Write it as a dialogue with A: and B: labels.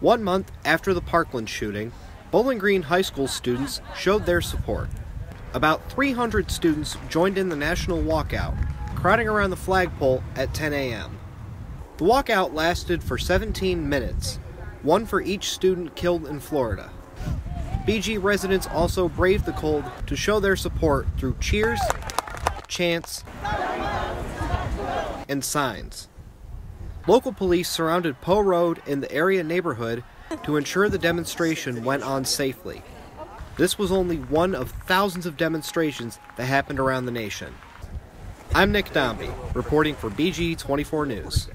A: One month after the Parkland shooting, Bowling Green High School students showed their support. About 300 students joined in the national walkout, crowding around the flagpole at 10 a.m. The walkout lasted for 17 minutes, one for each student killed in Florida. BG residents also braved the cold to show their support through cheers, chants, and signs. Local police surrounded Poe Road in the area neighborhood to ensure the demonstration went on safely. This was only one of thousands of demonstrations that happened around the nation. I'm Nick Dombi, reporting for BG 24 News.